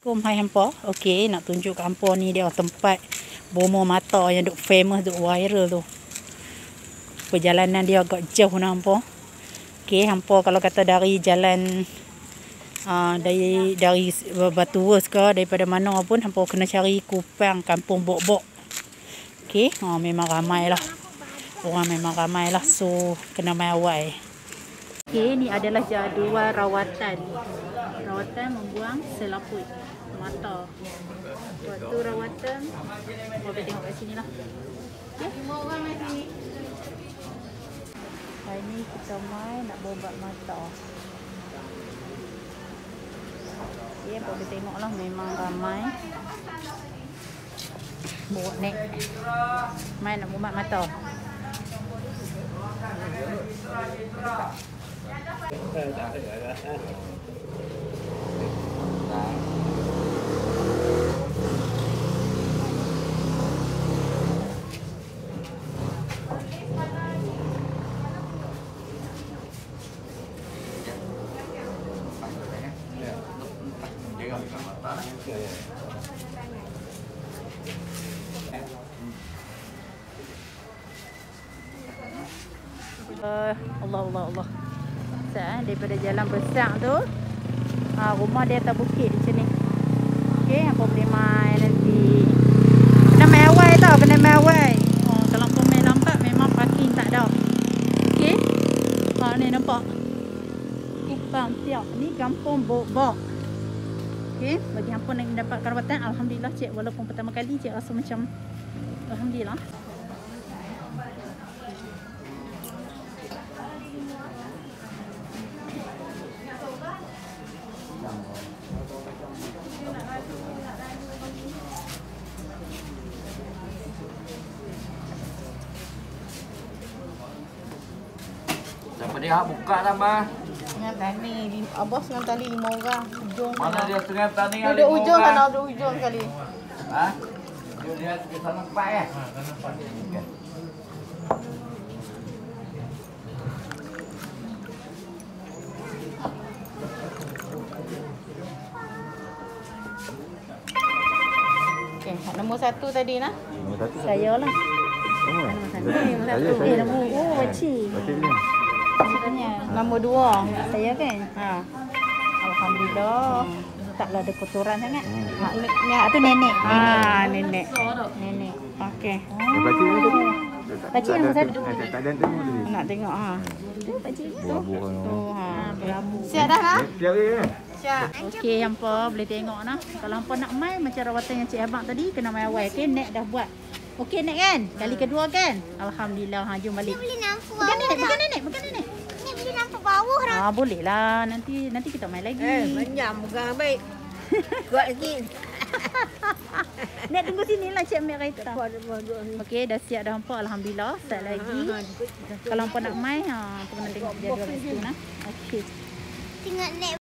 Assalamualaikum hai hampa. Okey, nak tunjuk kat hampa ni dia tempat bomo mata yang duk famous duk viral tu. Perjalanan dia agak jauh nak hampa. Okey, hampa kalau kata dari jalan uh, dari dari Batu Wes ke daripada mana pun hampa kena cari Kupang Kampung Bok-Bok. Okey, ha, memang ramai lah. Orang memang ramai lah. So, kena mai awal. Okey, ni adalah jadual rawatan. Rawatan membuang selaput mata. Waktu rawatan, boleh tengok kat sini lah. Okay. Hari ni kita main nak bobat mata. Okay, boleh tengok lah memang ramai. Bawa nek. Main nak bobat mata. Uh, Allah Allah Allah. Besar eh? daripada jalan besar tu. Ha, rumah dia atas bukit macam ni. Okey, apa boleh main nanti. Kena main awal tau, kena main awal. Oh, kalau kau main lambat memang parking tak ada. Okey. Ha ni nampak. Kupang tiap. Ni kampung Bok-Bok. Okey, bagi hampa nak dapat rawatan alhamdulillah cik walaupun pertama kali cik rasa macam alhamdulillah. Dia hak buka dah mah? Dengan tani Abah dengan tali lima orang Ujung Mana sana dia tengah tani Dia duduk ujung sana Duduk ujung sekali Ha? Dia dia ke sana pak eh? Okay Nombor satu tadi nah Nombor satu Saya lah. Nombor Nombor satu. Ni nombor Saya, satu saya. Eh, nombor oh, pakcik. Baca ni Maksudnya Nombor dua saya kan. Ha Alhamdulillah. Taklah ada kotoran sangat. Hmm. Ha, ni, ni tu nenek. Ha nenek Nenek. Okay Eh, Baca ni tadi Pakcik nombor satu. Tak tak- tak ada tengok tadi Nak tengok ha Tu pakcik. Buah-buah Tu ha Beramu. Siap dah ha? Siap eh Siap Okey, hampa boleh tengok nah. Kalau hampa nak main macam rawatan yang Cik Abang tadi kena main awal. Okey, Nek dah buat. Okey, Nek kan? Kali kedua kan? Alhamdulillah. Ha, jom balik. boleh nampak Bukan Nenek, dah. bukan Nenek, bukan Nenek. Ni boleh nampak bawah dah. Ah, boleh lah. Nanti nanti kita main lagi. Eh banyak bukan baik Kuat lagi Nek tunggu sini lah Cik duduk ni Okey, dah siap dah hampa. Alhamdulillah. Start lagi. Kalau hampa nak main, ha, hampa kena tengok jadual kat situ nah. Okey. Tengok net